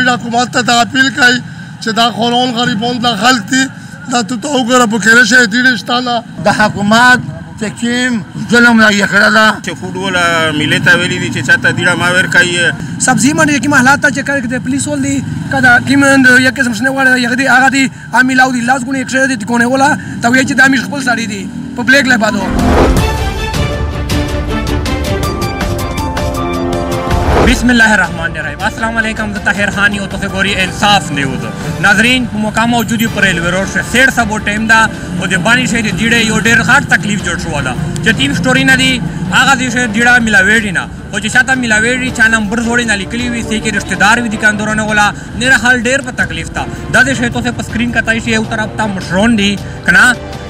حکومت ته دا اپیل کوي چې دا خورون غریبون دا خلک دي دا ته ته وګوره په کله شي دي شتاله د حکومت تکیم ظلم لا یې کړل چې فوټبال مليته ویلي دي چې چاته دیړه ما ور کوي سبزی باندې کوم حالات چې کار کوي پولیس ول دي کدا کوم یو قسم شنه وړه یغه دي هغه دي امیلاو دي لاس ګونه 100 دي کونه ولا ته وی چې د امیش خپل سړی دي په بلیک لبادو बिसमीम असलम तहर हानी हो तुसें गोरी इंसाफ न्यूज़ नाज़रीन मुक़ाम मौजूदी पर रेलवे रोड से सेठ सबो टेम दा ओदे बानी शे जीड़े यो डेर खाट तकलीफ़ जोड़ शुआ दा जे टीम स्टोरी ना दी आगा दी शे जीड़ा मिला वेड़ी ना او چې شاته ملاویری چا نمبر جوړې نه لیکلی وي سي کې رشتہ دار وي د کاندورونه ولا نه حال ډېر په تکلیف تا د دې شی ته په سکرین کتای شي او طرف ته مشرون دي کنا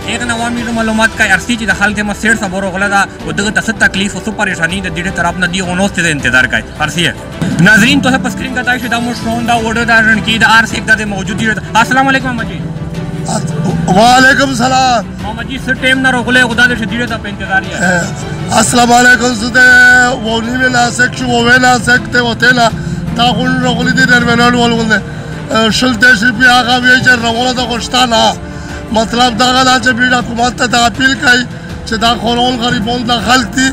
اغه نوامی معلومات کا ارسی چې د خلک د مسیر صبر غلا دا او دغه د ست تکلیف او سو پریشانی د ډیره طرف نه دی اونوس ته انتظار کوي ارسی ناظرین ته په سکرین کتاي شو دا مو شون دا وډر دا رن کی د ارسی د موجودی السلام علیکم مجید وعلیکم سلام محمد جی سر ٹیم نہ روک لے خدا دے شدیڑے دا پہ انتظار ہے السلام علیکم سدے وونی لے لا سک شو وے لا سک تے وتے لا تا خون روک لی دی نرمنال ولغل شل تے شپی آقا بیچر رولا دا خوشتا لا مطلب دغه دا چې بیړ حکومت ته دا اپیل کوي چې دا خورون غریبون د خلک دي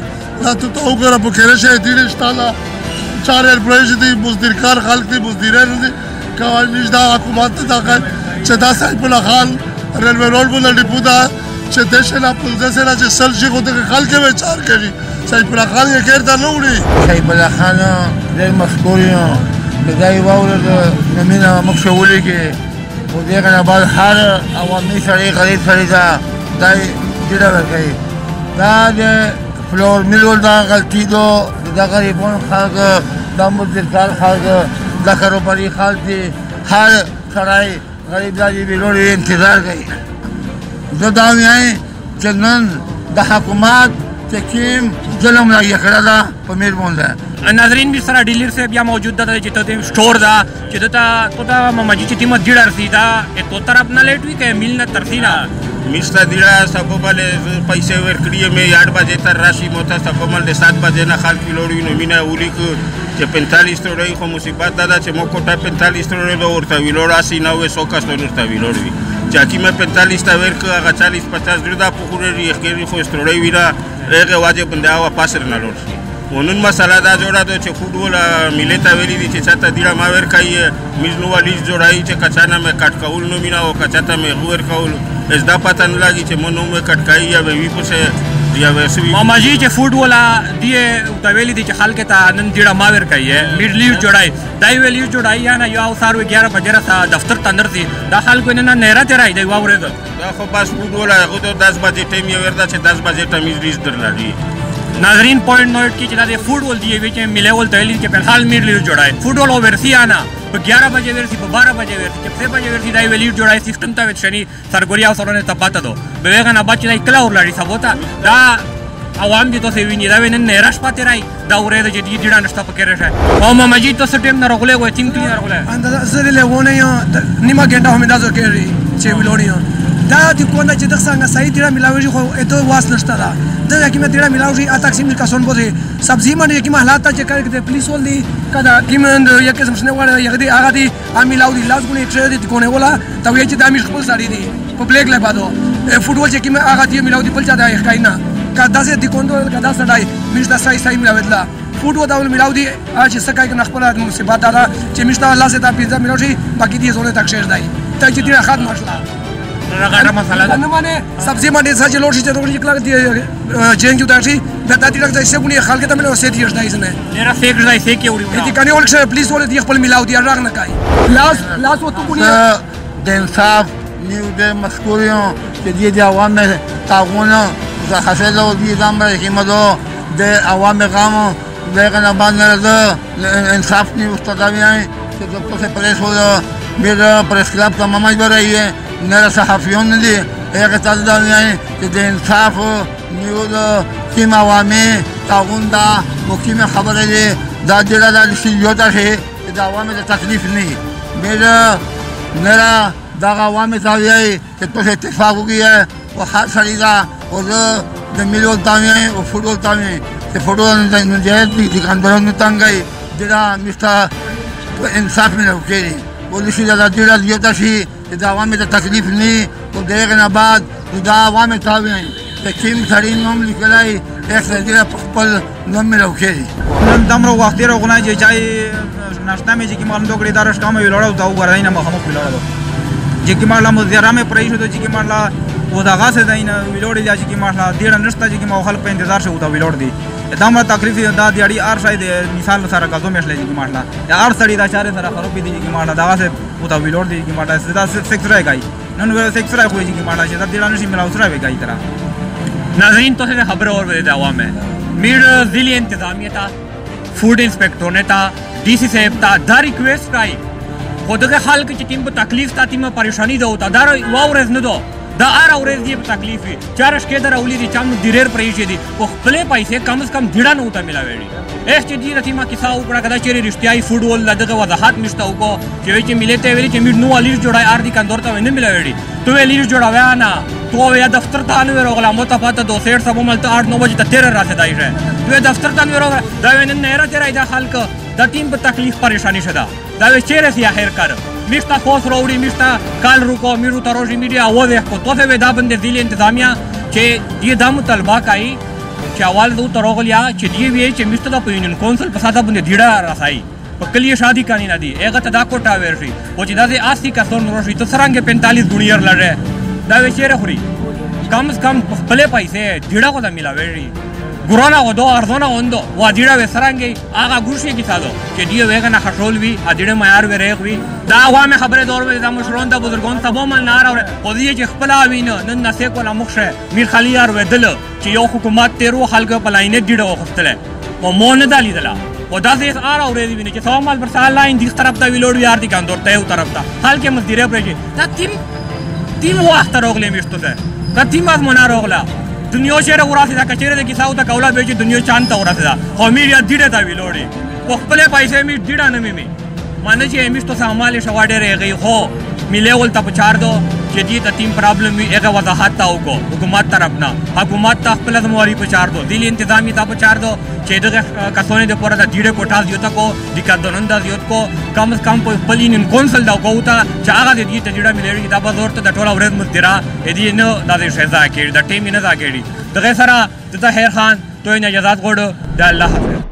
دا ته تو وګوره په کې راشه دي رښتانه چارې پرېږ دي مزدورکار خلک دي مزدوران دي کوي موږ دا حکومت ته دا چې دا صاحب الله خان ریلوے روډ باندې ډیپو دا چې د شنا 15 سره چې سل شي خو د خلک به چار کوي صاحب الله خان یې کړ دا نه وړي صاحب الله خان ډېر مشکور یم دا یو اول نمینه مخ شوولې کې خو دې کنه بعد هر عوامي سړی غریب سړی ته دا ډېره ورکوي دا د فلور میلول دا غلطي دو دا غریبان خلک دا مزدورکار خلک دا کاروباري خلک دي هر سړی غریب دا دې بیلول انتظار کوي زه دا وایم چې نن د حکومت تکیم ظلم را یې کړی ده په میرمن ده ناظرین می سره ډیلر صاحب یا موجود ده چې ته سٹور ده چې دته ته ته مماجی چې تیمه ډیډر سی دا ته تو طرف نه لټوي کې مل نه ترسی نه મિસ્ટર દીડા સકોમલે પૈસે વેરકડીએ મેં આઠ બાજે તર રાશિ મોતા સકોમલે સાત બાજેના ખાલ કિલોડીનો મીના ઉલીક જે પેંતાલીસ તોડે ખો મુસીબત દાદા છે મોકોટા પેંતાલીસ તોડે તો ઓરતા વિલોડાસી નવે સોકાસ તો નોરતા વિલોડવી ચાકીમાં પેંતાલીસ તા વેરક આગા ચાલીસ પચાસ જુદા પોકુરે રીખેરી ખો સ્તોડે વિરા هغه واجب باندې او پاسر نه لور ونن مسله دا جوړه ده چې فوټبال ملي ته ویلي دي چې چاته دیړه ما ور کوي میزنو والی جوړای چې کچانه مې کټ کول نو مینا او کچاته مې غور کول اس دا پته نه لګي چې مونږ مې کټ کوي یا وی پوسه یا ویسے بھی ماما جی چې فوټ ولا دی ته ویلي دي چې خلک ته نن ډیړه ماور کوي میډلی جوړای دا ویلی جوړای یا نه یو سار 11 بجې را دفتر تندر دي دا خلک نه نه راځي دی واورېدل دا خو بس فوټ ولا خو 10 بجې ټیم یې ورته چې 10 بجې ټیم یې ریس درلړي नाजरीन पॉइंट नोट की जना फुटबॉल दिए विच में मिले बोल तहली के फिलहाल मेरे लिए जोड़ा है फुटबॉल और वेरसी आना ग्यारह बजे वेरसी बारह बजे वेरसी छः बजे वेरसी दाई वेली जोड़ा है सिस्टम था शनि सरगोरिया और सरोने तपाता दो विवेकानंद चिदाई कला और लाड़ी सबोता दा عوام دي توسه ویني دا وینن نه راش پاتې راي دا ورې د جدي ډیډه نشته پکې راشه او ما مجید توسه ټیم نه راغله وای ټیم کې راغله انده زره له ونه نیمه ګنده هم دا زکه چې ویلونی da de conta de dessa na saída tira milaveji ho eto was nashta da da ki me tira milaveji a taksim ka son bode sabzi man ki mahlat ta chekar de police wal di kada ki man ya ke samshne wala ya di aga di amilau di las gune tre di kone wala ta ye da mish khul sari di public la bado football ki me aga di milau di pulcha da ya kaina kada se di kondo kada sadai mish da sai sai milavetla فوټ و داول ملاو دي چې سکه کې خپل مصیبات دا چې مشته الله زه دا پیزا ملاو شي باقي دې زونه تک شهر دی ته چې دې خاط ماشلا غره مساله ده باندې سبزی باندې ساج لوړ شي ضروري کلک دی جنګ یو داشي دا د دې راځي چې ګونی خلک ته مله اوسې دی ځای نه ډیر فیک ځای فیک یو دې کني ول چې پلیس ول دې خپل ملاو دی راغ نه کوي لاس لاس وته ګونی د انصاف نیو دې مشکور یو چې دې د عوام نه تاغونه زه حاصل او دې ځم راځي مدو د عوام غامو دغه نه باندې انصاف نیو ستاسو یې چې د پولیسو میرا press club का मामा जो रही है نه صحافیون نه دي هغه تاسو دا یعنی چې د انصاف نیول کیم عوامي تاغون دا مکیم خبره دي دا جړه دا شي یو دا شي دا عوامي ته تکلیف نه میرا نه دا عوامي ته وایي چې تاسو اتفاق وکړئ او هر سړی دا او د ملي تامي او فوټبال تامي چې فوټبال نه دی د کاندرونو تنګي دا مستا انصاف نه وکړي ولې چې دا جړه یو دا شي چې د عوامو ته تکلیف نه وي او د هغې نه بعد نو دا عوامو ته ووایم د کوم سړي نوم لیکلی اقتدیره په خپل نوم مې راوکړي نن دومره وخت ډېره غونه چې چای ناشته مې چې کوم هلم دوکړې دا رشکه مې ولاړه دا وګوره دینه مخامخ ولاړه چې کوم هلم زیاره مې پرېښودو چې کوم هلم و دغه څه دینه ویلوړې دا چې کوم هلم ډېره نشته چې کوم خلک په انتظار شو دا ویلوړ دي دا مړه تکلیف دا دیاړي هر شی د مثال سره کازو میشلې دي ګماټلا دا هر سړی دا چارې سره خراب دي ګماټلا دا واسه پوتا ویلور دي ګماټلا دا سکس راي کوي نن ور سکس راي کوي ګماټلا چې دا دیړانو شي ملاو سره وي کوي ترا ناظرین تو سے خبر اور بده عوام ہے میر ضلع انتظامیہ تا فوڈ انسپیکٹر نے تا D C साहब था दा रिक्वेस्ट आई खुद के हल की टीम को तकलीफ था टीम में परेशानी दो था दार वाह रज न दो دا هر ورځ دی په تکلیف چارش کې دراولې دي چانو ډیرر پرېږې دي او خپلې پیسې کم از کم ډیډه نه وته ملاوي دي اخ چې دې رتی ما کیسه وکړه کدا چې رښتیاي فوټبال لږه وضاحت نشته وکړو چې وی چې ملته ویل چې مې نو الیز جوړای ار دي کندور ته نه ملاوي دي تو الیز جوړاویا نه تو یا دفتر ته نه وروغلا مو ته پاته دوه سیټ سبو ملته 8 9 بجې ته 13 راځي دای شه تو دفتر ته نه وروغلا دا وینن نه را تیرای دا خلک دا ټیم په تکلیف پریشانی شدا دا وی چیرې سي اخر کار میشته کوس راوړي میشته کال روکو میرو تروشي میډیا و ده کو توسه ودا بند ضلع انتظامیه چې دې دم طلبه کوي چې اول دو تروغلیا چې دې وی چې میشته د یونین کونسل په ساده بند ډیډه رسایي په کلیه شادي کانی نه دی هغه ته دا کوټا ویر شي او چې دا دې آسی کا سون روشي ته سرانګه 45 ګونیر لړې دا وی چیرې خوري کم از کم خپل پیسې ډیډه کو دا ملاوي ಗುರನಾಗೋದು ಅರ್ಧನ ಒಂದು ಅದಿಡ ವೆಸರಂಗಿ ಆಗ ಗುರುಷಿ ಕಿಸಾದು ಕೆ ದಿಯ ವೇಗನ ಹಶೋಲ್ವಿ ಅದಿಡ ಮಯಾರ್ ವೆರೇಗ್ವಿ ದಾವಾಮೆ ಹಬ್ರೆ ದೋರ್ವೆ ದಮ ಶರೋಂದ ಬುದುರ್ಗೋನ್ ತಬೋಮಲ್ ನಾರ್ ಅವ್ರೆ ಒದಿಯ ಚಿಖ್ಪಲ ಅವಿನ ನನ್ ನಸೇಕೋ ನಮುಕ್ಷೆ ಮೀರ್ ಖಲಿಯಾರ್ ವೆದಲ್ ಚಿ ಯೋ ಹುಕುಮಾತ್ ತೇರು ಹಲ್ಗ ಪಲೈನೆ ದಿಡ ಹೋಗ್ತಲೆ و مون دالیدلا و داسې ار اورېدی ویني چې څو مال پر سال لاین دغه طرف ته ویلوړ ویار دي کاندور ته یو طرف ته حال کې مزدیره پرېږي دا تیم تیم وخت راغلی مشته ده دا تیم از مونږ راغله دنیا چیرې ورسېده که چیرې د کیسه و ته کوله بیا چې دنیا چاند ته ورسېده خو مې ډېر دیډې ته وي لوړې خو خپلې پیسې مې ډېډه نه مې مې مانه چې امیش تو سامالې شوا ډېرې هغې خو مې لیول ته په چار دو جدید یتیم پرابلم وي هغه وضاحت تا وکړو حکومت طرف نه حکومت ته خپل ذمہواری په چار دو دلی انتظامی ته په چار دو چې دغه کسونه د پوره د ډیره کوټاز یو تکو د کډونند د یو تکو کم از کم په پلی نن کونسل دا کوو ته چې هغه د دې ته ډیره ملي دا په زور ته د ټوله ورځ مسترا اې دې نو د دې شهزا کې د ټیم نه دا کېږي دغه سره د هیر خان توې نه اجازه غوړو د الله حافظ